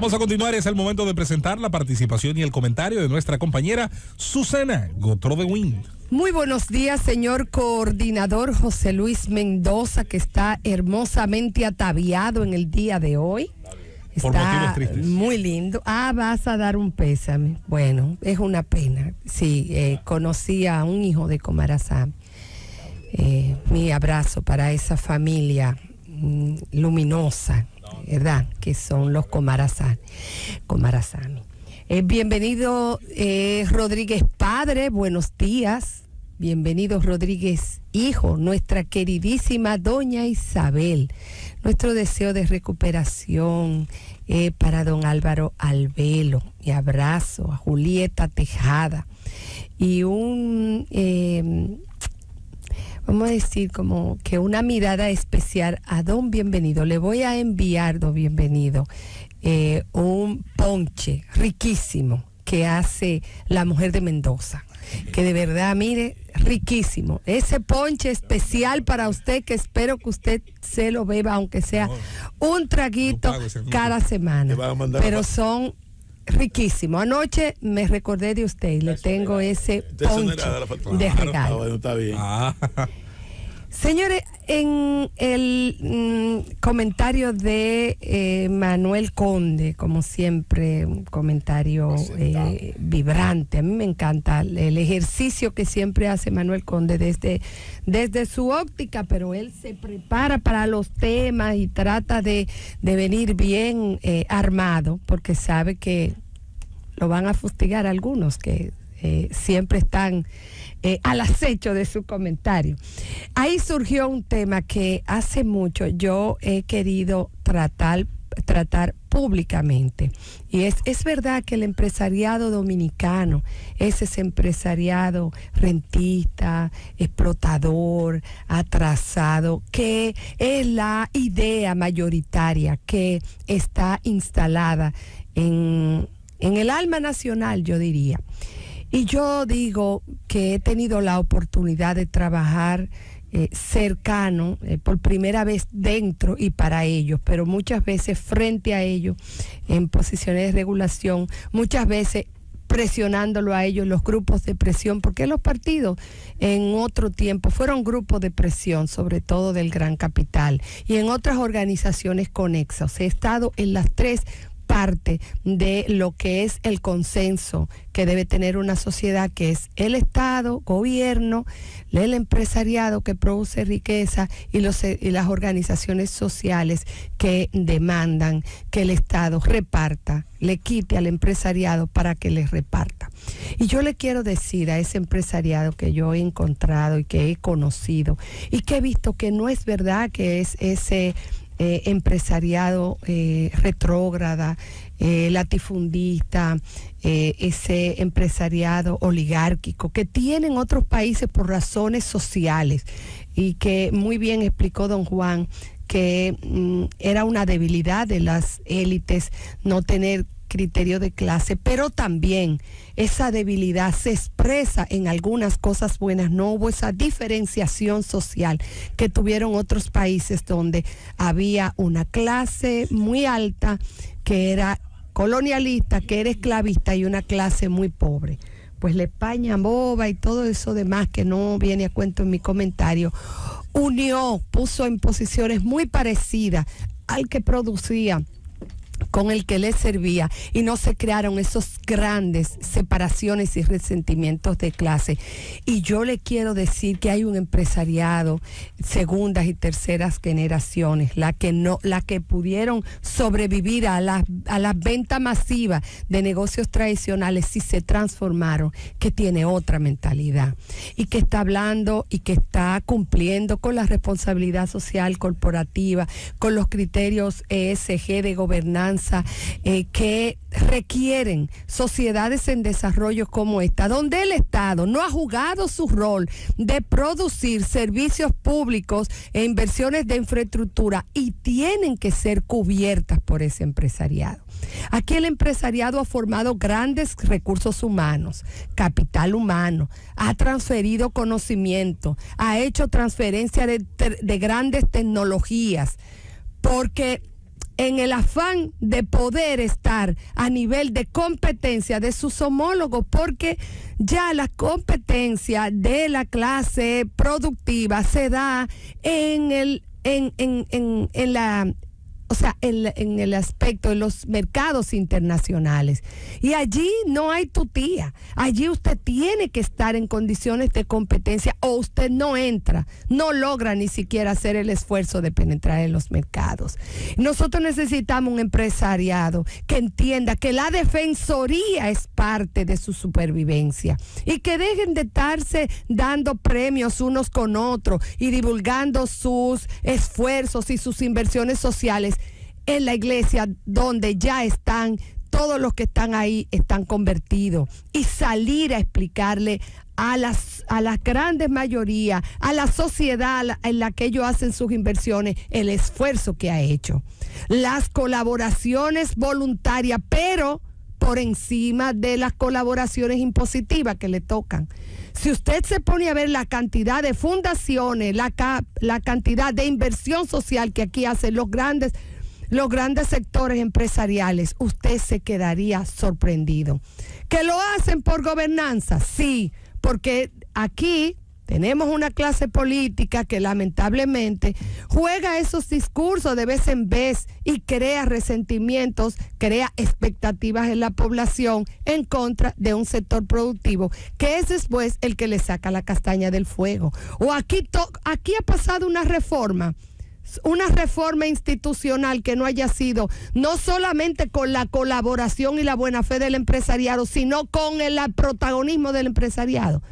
Vamos a continuar, es el momento de presentar la participación y el comentario de nuestra compañera Susana Gotro de Wind. Muy buenos días, señor coordinador José Luis Mendoza, que está hermosamente ataviado en el día de hoy. Por Está motivos tristes. muy lindo. Ah, vas a dar un pésame. Bueno, es una pena. Sí, eh, conocí a un hijo de Comarazán. Eh, mi abrazo para esa familia mm, luminosa, ¿verdad? Que son los Comarazán. Comarazán. Eh, bienvenido eh, Rodríguez Padre, buenos días. Bienvenido Rodríguez Hijo, nuestra queridísima doña Isabel. Nuestro deseo de recuperación eh, para don Álvaro Albelo. Mi abrazo a Julieta Tejada. Y un, vamos a decir como que una mirada especial a don Bienvenido. Le voy a enviar, don Bienvenido, eh, un ponche riquísimo que hace la mujer de Mendoza. Que de verdad, mire, riquísimo. Ese ponche especial para usted que espero que usted se lo beba, aunque sea un traguito cada semana. Pero son riquísimos. Anoche me recordé de usted y le tengo ese ponche de Claro, regalo. ah, está bien. Ah, Señores, en el mm, comentario de eh, Manuel Conde, como siempre, un comentario eh, vibrante. A mí me encanta el ejercicio que siempre hace Manuel Conde desde, desde su óptica, pero él se prepara para los temas y trata de, de venir bien eh, armado, porque sabe que lo van a fustigar algunos que eh, siempre están eh, al acecho de su comentario. Ahí surgió un tema que hace mucho yo he querido tratar tratar públicamente. Y es, es verdad que el empresariado dominicano es ese empresariado rentista, explotador, atrasado, que es la idea mayoritaria que está instalada en, en el alma nacional, yo diría. Y yo digo que he tenido la oportunidad de trabajar eh, cercano, eh, por primera vez dentro y para ellos, pero muchas veces frente a ellos, en posiciones de regulación, muchas veces presionándolo a ellos, los grupos de presión, porque los partidos en otro tiempo fueron grupos de presión, sobre todo del gran capital, y en otras organizaciones conexas. He estado en las tres parte de lo que es el consenso que debe tener una sociedad, que es el Estado, gobierno, el empresariado que produce riqueza y, las organizaciones sociales que demandan que el Estado reparta, le quite al empresariado para que les reparta. Y yo le quiero decir a ese empresariado que yo he encontrado y que he conocido y que he visto que no es verdad que es ese eh, empresariado eh, retrógrada, eh, latifundista, ese empresariado oligárquico que tienen otros países por razones sociales y que muy bien explicó don Juan que mm, era una debilidad de las élites no tener criterio de clase, pero también esa debilidad se expresa en algunas cosas buenas. No hubo esa diferenciación social que tuvieron otros países donde había una clase muy alta que era colonialista, que era esclavista y una clase muy pobre. Pues la España boba y todo eso demás que no viene a cuento en mi comentario, unió, puso en posiciones muy parecidas al que producía con el que le servía y no se crearon esos grandes separaciones y resentimientos de clase. Y yo le quiero decir que hay un empresariado, segundas y terceras generaciones, la que no, la que pudieron sobrevivir a las a la venta masiva de negocios tradicionales si se transformaron, que tiene otra mentalidad y que está hablando y que está cumpliendo con la responsabilidad social corporativa, con los criterios ESG de gobernanza eh, que requieren sociedades en desarrollo como esta, donde el Estado no ha jugado su rol de producir servicios públicos e inversiones de infraestructura y tienen que ser cubiertas por ese empresariado. Aquí el empresariado ha formado grandes recursos humanos, capital humano, ha transferido conocimiento, ha hecho transferencia de, de grandes tecnologías, porque en el afán de poder estar a nivel de competencia de sus homólogos, porque ya la competencia de la clase productiva se da en el en, en, en, en la o sea, en, el aspecto de los mercados internacionales. Y allí no hay tutía. Allí usted tiene que estar en condiciones de competencia o usted no entra, no logra ni siquiera hacer el esfuerzo de penetrar en los mercados. Nosotros necesitamos un empresariado que entienda que la defensoría es parte de su supervivencia y que dejen de estarse dando premios unos con otros y divulgando sus esfuerzos y sus inversiones sociales en la iglesia donde ya están todos los que están ahí están convertidos y salir a explicarle a las a la grandes mayoría, a la sociedad en la que ellos hacen sus inversiones, el esfuerzo que ha hecho. Las colaboraciones voluntarias, pero por encima de las colaboraciones impositivas que le tocan. Si usted se pone a ver la cantidad de fundaciones, la, la cantidad de inversión social que aquí hacen los grandes los grandes sectores empresariales, usted se quedaría sorprendido. ¿Que lo hacen por gobernanza? Sí, porque aquí tenemos una clase política que lamentablemente juega esos discursos de vez en vez y crea resentimientos, crea expectativas en la población en contra de un sector productivo, que es después el que le saca la castaña del fuego. O aquí, aquí ha pasado una reforma una reforma institucional que no haya sido no solamente con la colaboración y la buena fe del empresariado, sino con el protagonismo del empresariado.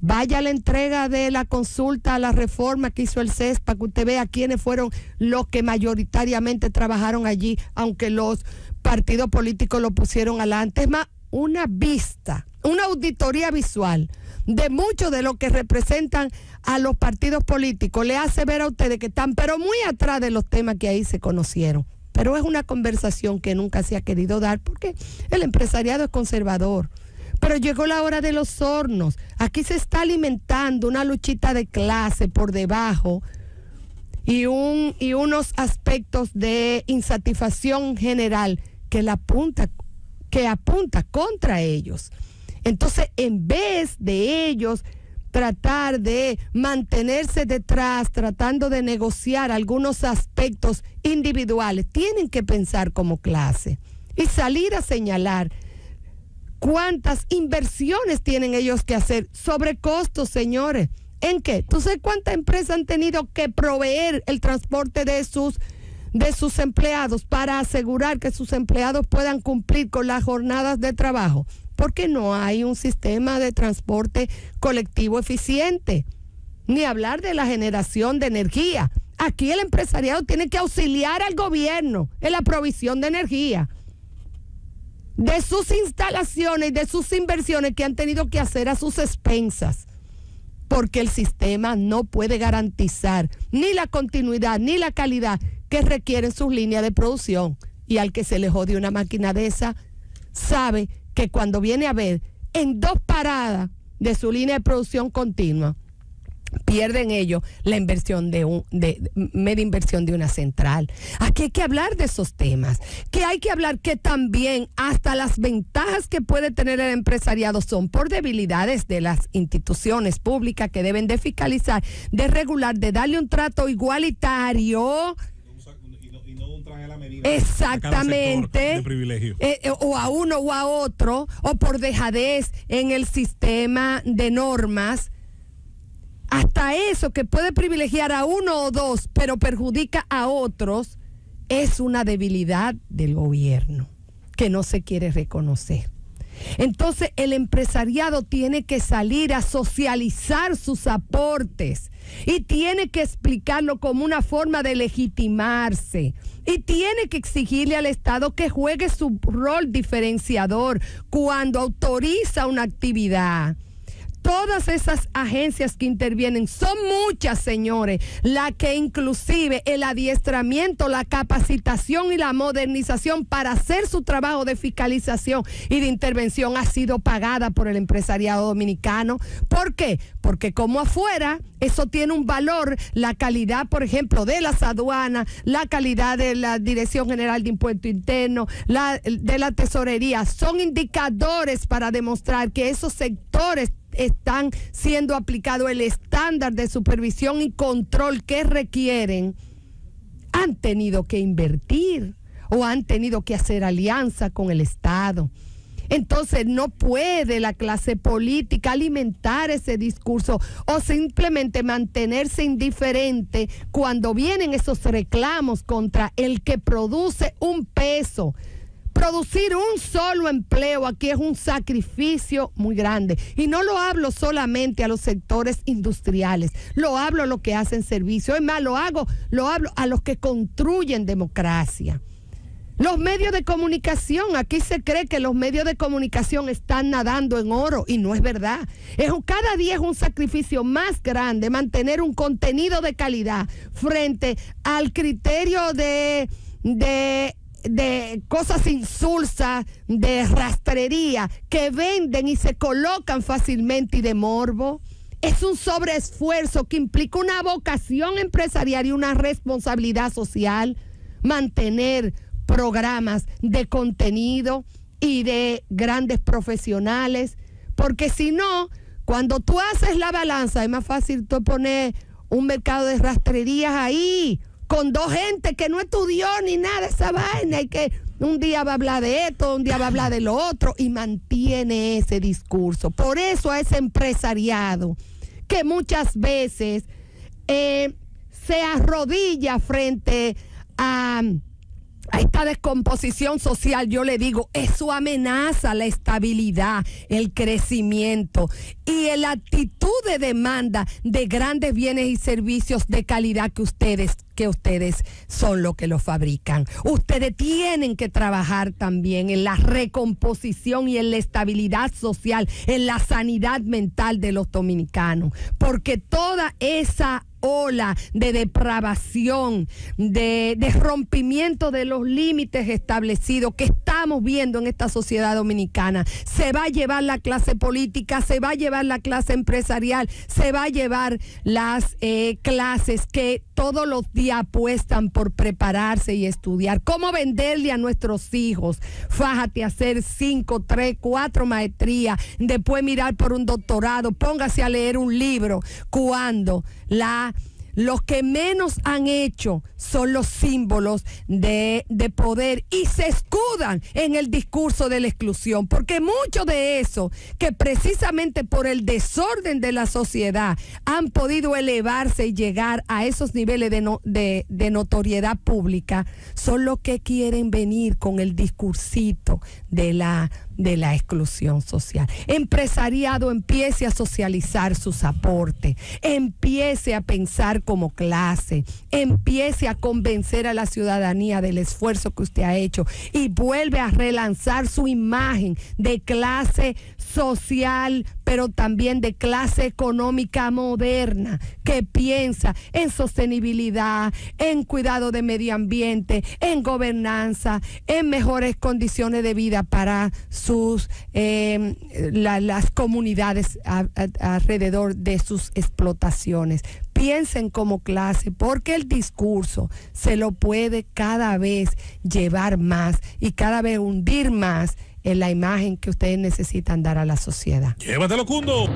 Vaya la entrega de la consulta a la reforma que hizo el CES para que usted vea quiénes fueron los que mayoritariamente trabajaron allí, aunque los partidos políticos lo pusieron adelante. Es más, una vista, una auditoría visual de mucho de lo que representan a los partidos políticos le hace ver a ustedes que están, pero muy atrás de los temas que ahí se conocieron. Pero es una conversación que nunca se ha querido dar porque el empresariado es conservador. Pero llegó la hora de los hornos. Aquí se está alimentando una luchita de clase por debajo y, un, y unos aspectos de insatisfacción general que, la apunta, que apunta contra ellos. Entonces, en vez de ellos tratar de mantenerse detrás, tratando de negociar algunos aspectos individuales, tienen que pensar como clase y salir a señalar cuántas inversiones tienen ellos que hacer sobre costos, señores. ¿En qué? ¿Tú sabes cuántas empresas han tenido que proveer el transporte de sus de sus empleados para asegurar que sus empleados puedan cumplir con las jornadas de trabajo? porque no hay un sistema de transporte colectivo eficiente. Ni hablar de la generación de energía. Aquí el empresariado tiene que auxiliar al gobierno en la provisión de energía. De sus instalaciones y de sus inversiones que han tenido que hacer a sus expensas. Porque el sistema no puede garantizar ni la continuidad ni la calidad que requieren sus líneas de producción. Y al que se le jode una máquina de esa, sabe que cuando viene a ver en dos paradas de su línea de producción continua, pierden ellos la inversión de un de, media inversión de una central. Aquí hay que hablar de esos temas, que hay que hablar que también hasta las ventajas que puede tener el empresariado son por debilidades de las instituciones públicas que deben de fiscalizar, de regular, de darle un trato igualitario Exactamente. Eh, eh, o a uno o a otro, o por dejadez en el sistema de normas. Hasta eso que puede privilegiar a uno o dos, pero perjudica a otros, es una debilidad del gobierno que no se quiere reconocer. Entonces el empresariado tiene que salir a socializar sus aportes y tiene que explicarlo como una forma de legitimarse y tiene que exigirle al Estado que juegue su rol diferenciador cuando autoriza una actividad. Todas esas agencias que intervienen, son muchas, señores, la que inclusive el adiestramiento, la capacitación y la modernización para hacer su trabajo de fiscalización y de intervención ha sido pagada por el empresariado dominicano. ¿Por qué? Porque como afuera, eso tiene un valor, la calidad, por ejemplo, de las aduanas, la calidad de la Dirección General de Impuesto Interno, la, de la tesorería, son indicadores para demostrar que esos sectores están siendo aplicado el estándar de supervisión y control que requieren, han tenido que invertir o han tenido que hacer alianza con el Estado. Entonces no puede la clase política alimentar ese discurso o simplemente mantenerse indiferente cuando vienen esos reclamos contra el que produce un peso Producir un solo empleo aquí es un sacrificio muy grande. Y no lo hablo solamente a los sectores industriales, lo hablo a los que hacen servicio. Es más, lo hago, lo hablo a los que construyen democracia. Los medios de comunicación, aquí se cree que los medios de comunicación están nadando en oro y no es verdad. Es cada día es un sacrificio más grande mantener un contenido de calidad frente al criterio de, de de cosas insulsas, de rastrería, que venden y se colocan fácilmente y de morbo. Es un sobreesfuerzo que implica una vocación empresarial y una responsabilidad social. Mantener programas de contenido y de grandes profesionales, porque si no, cuando tú haces la balanza, es más fácil tú poner un mercado de rastrerías ahí con dos gente que no estudió ni nada de esa vaina y que un día va a hablar de esto, un día va a hablar de lo otro y mantiene ese discurso. Por eso a ese empresariado que muchas veces eh, se arrodilla frente a a esta descomposición social, yo le digo, eso amenaza la estabilidad, el crecimiento y la actitud de demanda de grandes bienes y servicios de calidad que ustedes que ustedes son los que lo fabrican. Ustedes tienen que trabajar también en la recomposición y en la estabilidad social, en la sanidad mental de los dominicanos, porque toda esa ola de depravación, de, rompimiento de los límites establecidos que estamos viendo en esta sociedad dominicana. Se va a llevar la clase política, se va a llevar la clase empresarial, se va a llevar las eh, clases que todos los días apuestan por prepararse y estudiar. ¿Cómo venderle a nuestros hijos? Fájate a hacer cinco, tres, cuatro maestrías, después mirar por un doctorado, póngase a leer un libro. Cuando la los que menos han hecho son los símbolos de, poder y se escudan en el discurso de la exclusión, porque muchos de esos que precisamente por el desorden de la sociedad han podido elevarse y llegar a esos niveles de, de notoriedad pública, son los que quieren venir con el discursito de la de la exclusión social. Empresariado empiece a socializar sus aportes, empiece a pensar como clase, empiece a convencer a la ciudadanía del esfuerzo que usted ha hecho y vuelve a relanzar su imagen de clase social, pero también de clase económica moderna, que piensa en sostenibilidad, en cuidado de medio ambiente, en gobernanza, en mejores condiciones de vida para sus eh, las comunidades alrededor de sus explotaciones. Piensen como clase, porque el discurso se lo puede cada vez llevar más y cada vez hundir más en la imagen que ustedes necesitan dar a la sociedad. Llévatelo, Cundo.